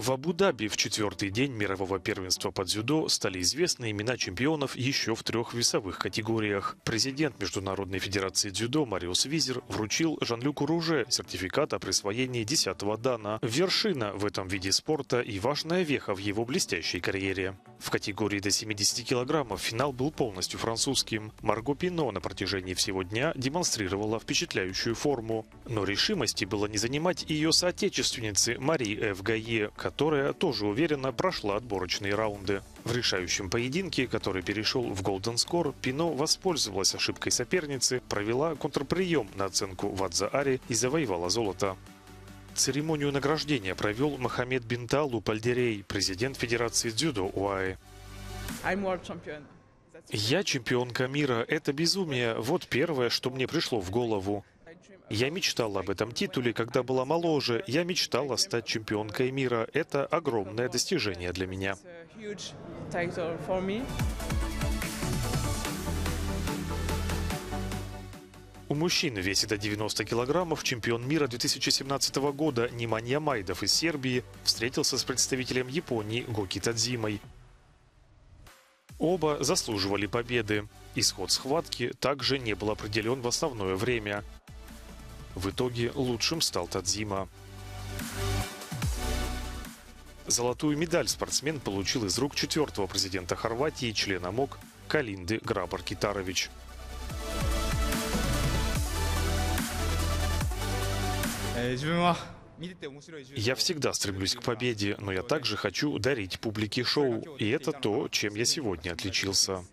В Абу-Даби в четвертый день мирового первенства по дзюдо стали известны имена чемпионов еще в трех весовых категориях. Президент Международной Федерации дзюдо Мариус Визер вручил Жан-Люку Руже сертификат о присвоении 10-го дана. Вершина в этом виде спорта и важная веха в его блестящей карьере. В категории до 70 килограммов финал был полностью французским. Марго Пино на протяжении всего дня демонстрировала впечатляющую форму. Но решимости было не занимать ее соотечественницы Мари Эв Гае, которая тоже уверенно прошла отборочные раунды. В решающем поединке, который перешел в Golden Score, Пино воспользовалась ошибкой соперницы, провела контрприем на оценку в Адзааре и завоевала золото. Церемонию награждения провел Мохаммед Бинталу Пальдерей, президент Федерации дзюдо УАЭ. Я чемпионка мира. Это безумие. Вот первое, что мне пришло в голову. Я мечтала об этом титуле, когда была моложе. Я мечтала стать чемпионкой мира. Это огромное достижение для меня. У мужчин в весе до 90 килограммов чемпион мира 2017 года Ниманья Майдов из Сербии встретился с представителем Японии Гоки Тадзимой. Оба заслуживали победы. Исход схватки также не был определен в основное время. В итоге лучшим стал Тадзима. Золотую медаль спортсмен получил из рук четвертого президента Хорватии, члена МОК Калинды Грабар-Китарович. Я всегда стремлюсь к победе, но я также хочу дарить публике шоу, и это то, чем я сегодня отличился.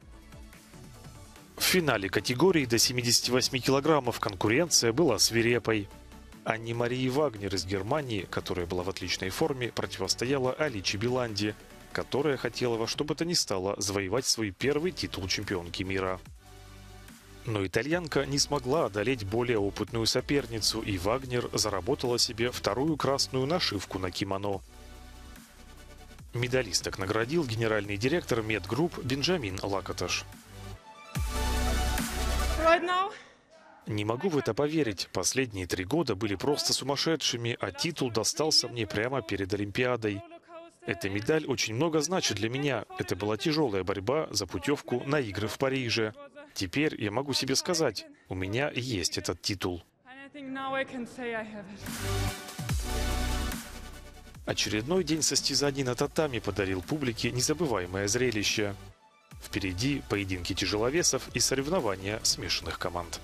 В финале категории до 78 килограммов конкуренция была свирепой. Анни Марии Вагнер из Германии, которая была в отличной форме, противостояла Аличи Биланди, которая хотела во что бы то ни стало завоевать свой первый титул чемпионки мира. Но итальянка не смогла одолеть более опытную соперницу, и Вагнер заработала себе вторую красную нашивку на кимоно. Медалисток наградил генеральный директор медгрупп Бенджамин Лакаташ. Не могу в это поверить. Последние три года были просто сумасшедшими, а титул достался мне прямо перед Олимпиадой. Эта медаль очень много значит для меня. Это была тяжелая борьба за путевку на игры в Париже. Теперь я могу себе сказать, у меня есть этот титул. Очередной день состязаний на татами подарил публике незабываемое зрелище. Впереди поединки тяжеловесов и соревнования смешанных команд.